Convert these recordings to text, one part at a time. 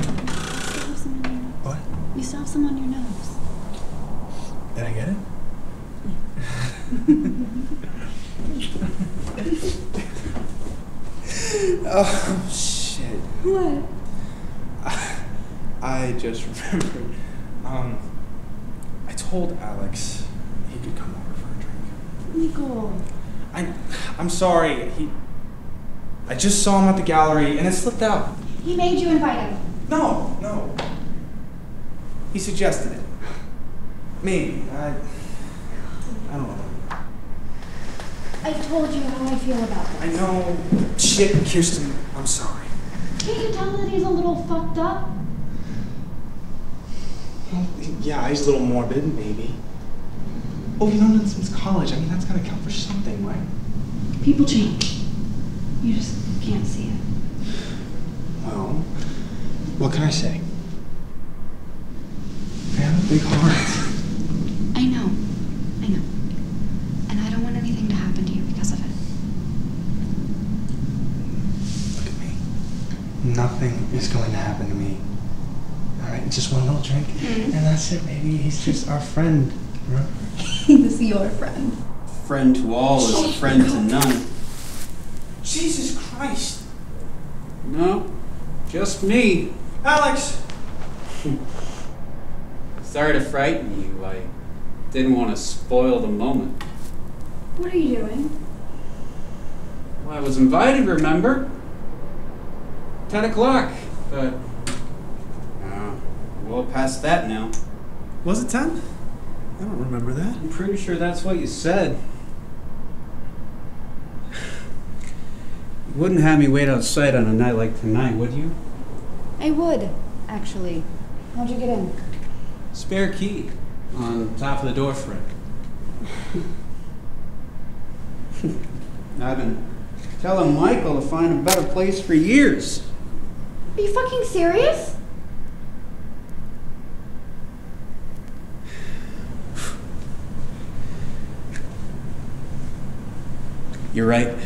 still have some on your nose. What? You still have some on your nose. Did I get it? oh shit! What? I just remembered. Um, I told Alex he could come over for a drink. Nico. I, I'm sorry. He. I just saw him at the gallery and it slipped out. He made you invite him. No, no. He suggested it. Maybe. I. I don't know. I told you how I feel about this. I know. Shit, Kirsten. I'm sorry. Can't you tell that he's a little fucked up? Well, yeah, he's a little morbid, maybe. Oh, you've known him since college. I mean, that's gotta count for something, right? People change. You just can't see it. Well, what can I say? I have a big heart. I know. I know. And I don't want anything to happen to you because of it. Look at me. Nothing is going to happen to me. All right, just one little drink, mm-hmm. and that's it. Maybe he's just our friend. Remember? He's your friend. Friend to all is a friend to none. Jesus Christ, No, just me. Alex! Sorry to frighten you. I didn't want to spoil the moment. What are you doing? Well, I was invited, remember? 10 o'clock, but. Uh, well past that now. Was it ten? I don't remember that. I'm pretty sure that's what you said. You wouldn't have me wait outside on a night like tonight, would you? I would, actually. How'd you get in? Spare key on top of the door frame. I've been telling Michael to find a better place for years. Are you fucking serious? You're right.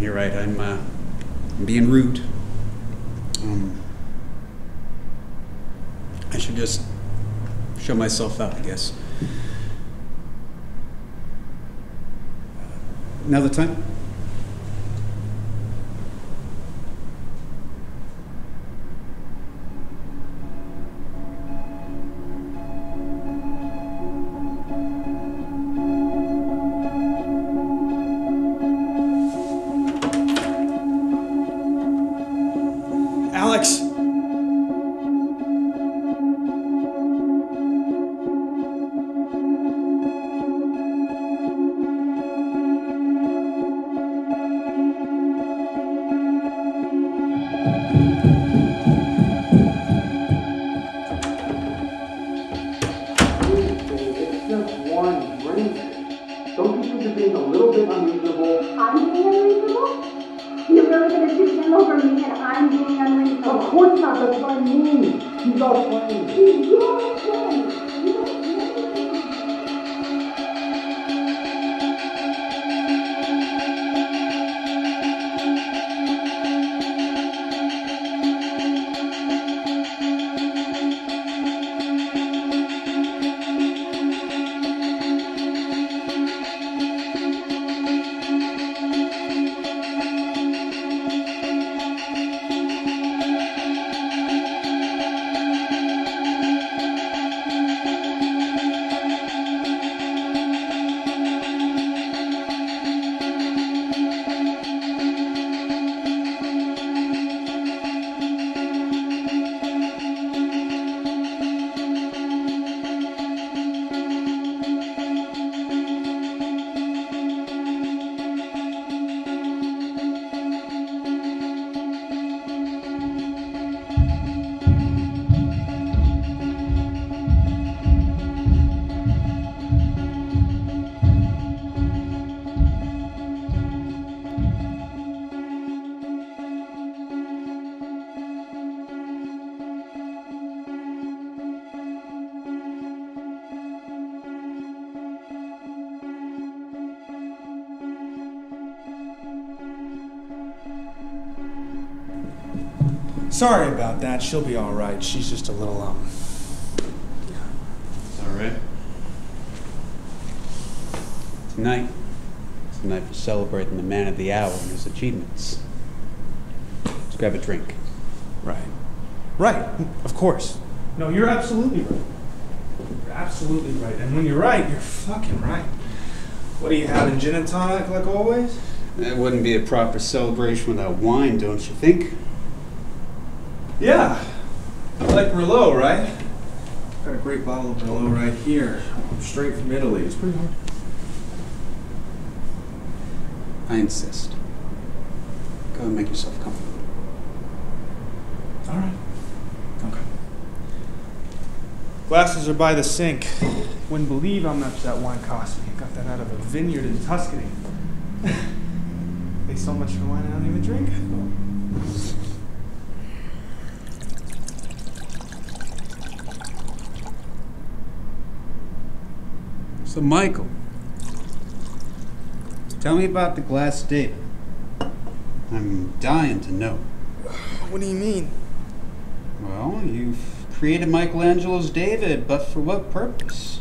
You're right. I'm, uh, I'm being rude. Um, I should just show myself out, I guess. Another time? Of course not, Sorry about that. She'll be all right. She's just a little um. It's all right. Tonight, it's the night for celebrating the man of the hour and his achievements. Let's grab a drink. Right. Right. Of course. No, you're absolutely right. You're absolutely right. And when you're right, you're fucking right. What are you having? Gin and tonic, like always? That wouldn't be a proper celebration without wine, don't you think? Yeah. I like Merlot, right? Got a great bottle of Merlot right here. Straight from Italy. It's pretty hard. I insist. Go and make yourself comfortable. All right. Okay. Glasses are by the sink. Wouldn't believe how much that wine cost me. Got that out of a vineyard in Tuscany. Pay so much for wine I don't even drink. So, Michael, tell me about the glass David. I'm dying to know. What do you mean? Well, you've created Michelangelo's David, but for what purpose?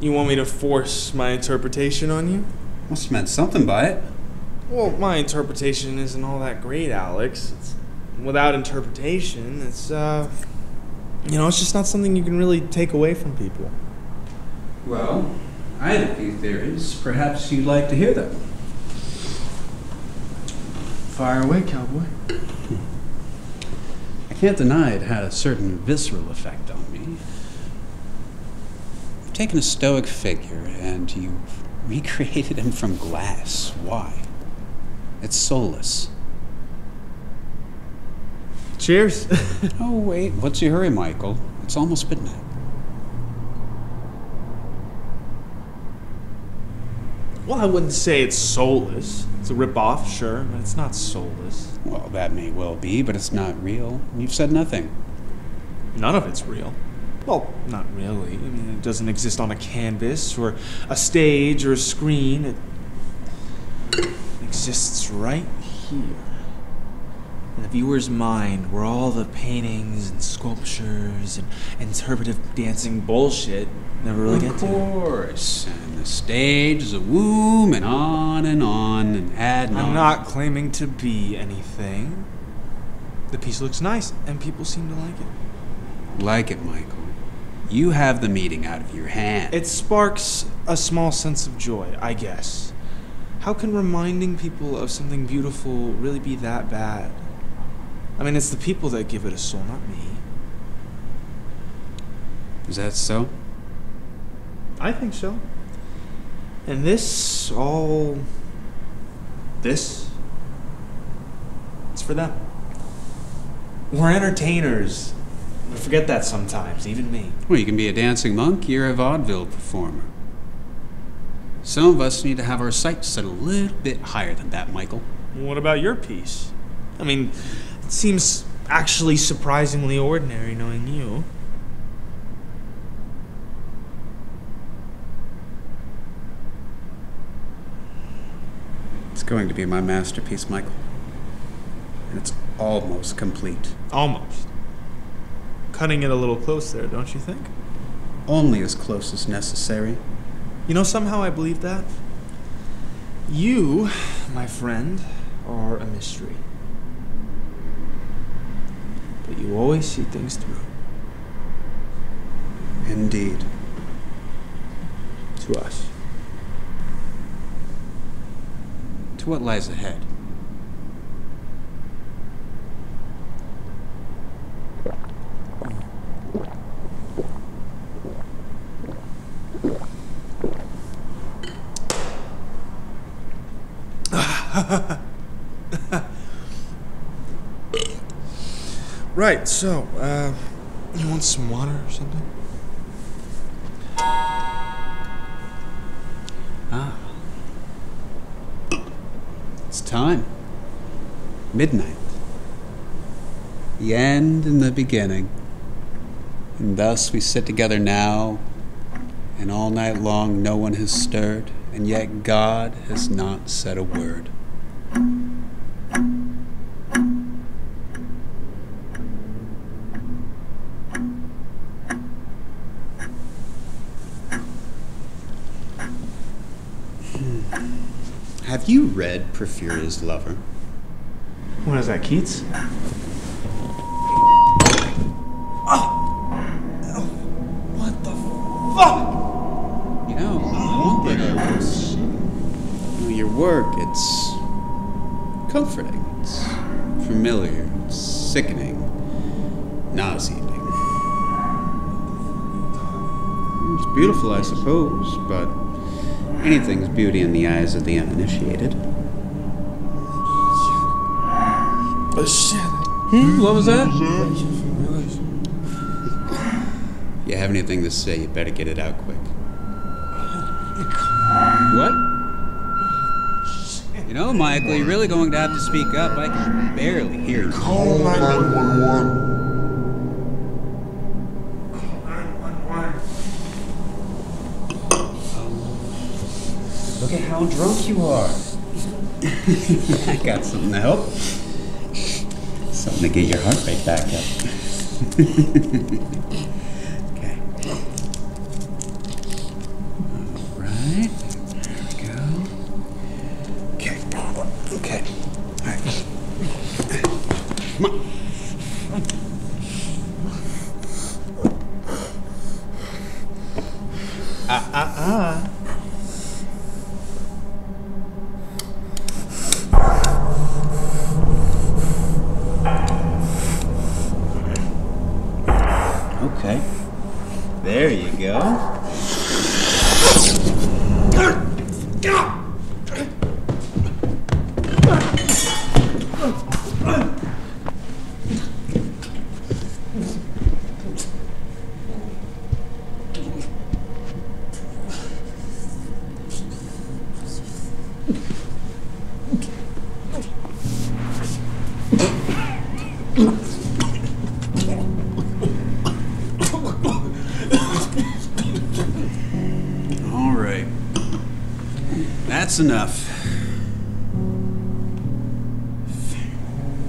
You want me to force my interpretation on you? Must have meant something by it. Well, my interpretation isn't all that great, Alex. It's, without interpretation, it's, uh, you know, it's just not something you can really take away from people. Well, I had a few theories. Perhaps you'd like to hear them. Fire away, cowboy. I can't deny it had a certain visceral effect on me. You've taken a stoic figure and you've recreated him from glass. Why? It's soulless. Cheers. Oh, wait. What's your hurry, Michael? It's almost midnight. Well, I wouldn't say it's soulless. It's a rip-off, sure, but it's not soulless. Well, that may well be, but it's not real. You've said nothing. None of it's real. Well, not really. I mean, it doesn't exist on a canvas or a stage or a screen. It exists right here. In the viewer's mind, where all the paintings and sculptures and interpretive dancing bullshit never really get to. of course. And the stage is a womb, and on and on, and ad nauseum. I'm nauseam. not claiming to be anything. The piece looks nice, and people seem to like it. Like it, Michael. You have the meeting out of your hand. It sparks a small sense of joy, I guess. How can reminding people of something beautiful really be that bad? I mean, it's the people that give it a soul, not me. Is that so? I think so. And this, all. This? It's for them. We're entertainers. We forget that sometimes, even me. Well, you can be a dancing monk, you're a vaudeville performer. Some of us need to have our sights set a little bit higher than that, Michael. What about your piece? I mean, it seems actually surprisingly ordinary knowing you. It's going to be my masterpiece, Michael. And it's almost complete. Almost. Cutting it a little close there, don't you think? Only as close as necessary. You know, somehow I believe that. You, my friend, are a mystery. But you always see things through. Indeed. To us. To what lies ahead? Right, so, uh, you want some water or something? Ah. It's time. Midnight. The end and the beginning. And thus we sit together now, and all night long no one has stirred, and yet God has not said a word. Read Porphyria's Lover? What is that, Keats? Oh, oh what the fuck? You know, one thing I will you know, your work, it's comforting, it's familiar, it's sickening, nauseating. It's beautiful, I suppose, but anything's beauty in the eyes of the uninitiated. Oh shit. Hmm? What was that? If you have anything to say, you better get it out quick. What? You know, Michael, you're really going to have to speak up. I can barely hear you. Call 911. How drunk you are. I got something to help. Something to get your heart rate back up. okay. All right. There we go. Okay. Okay. All right. Come on. Okay. There you go.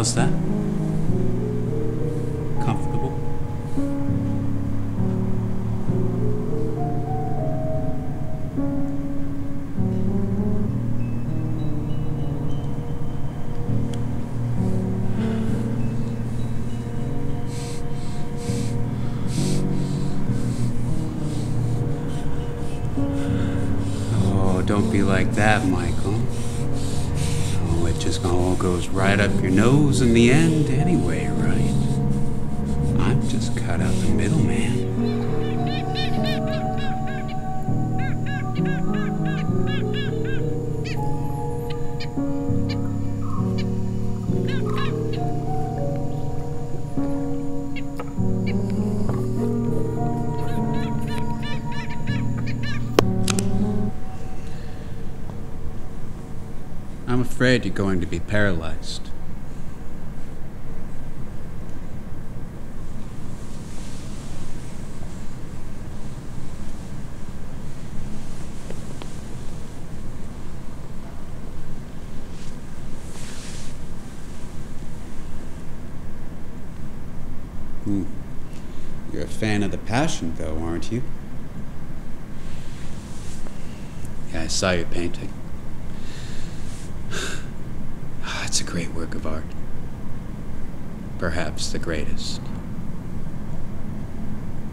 hasta. Right up your nose in the end anyway, right? I'm just cut out the middleman. Afraid you're going to be paralyzed. Hmm. You're a fan of the Passion, though, aren't you? Yeah, I saw your painting. Ah, It's a great work of art. Perhaps the greatest.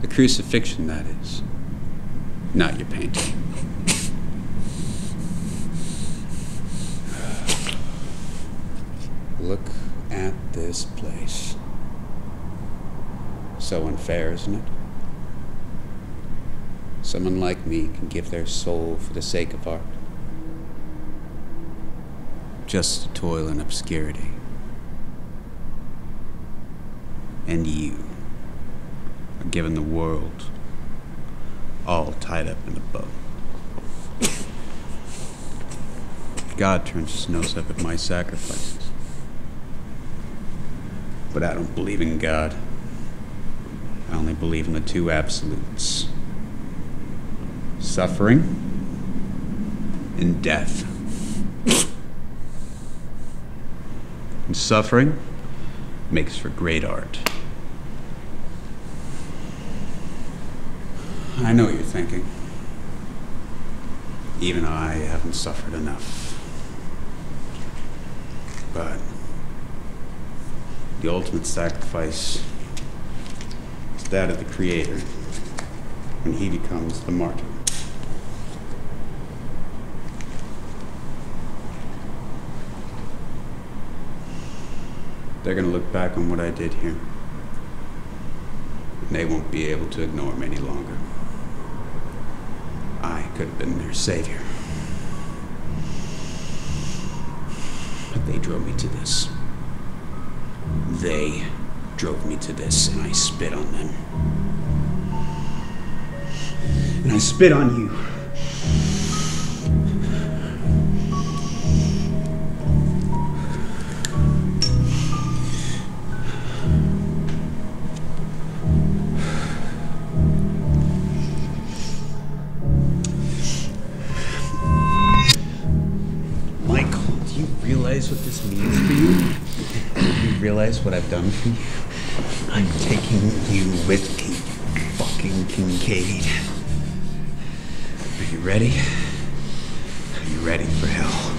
The crucifixion, that is. Not your painting. Look at this place. So unfair, isn't it? someone like me can give their soul for the sake of art. Just to toil in obscurity. And you are given the world all tied up in a bow. God turns his nose up at my sacrifices. But I don't believe in God. I only believe in the two absolutes suffering and death. And suffering makes for great art. I know what you're thinking. Even I haven't suffered enough. But the ultimate sacrifice is that of the Creator when he becomes the martyr. They're going to look back on what I did here. And they won't be able to ignore me any longer. I could have been their savior. But they drove me to this. They drove me to this, and I spit on them. And I spit on you. What I've done for you? I'm taking you with me, fucking Kinkade. Are you ready? Are you ready for hell?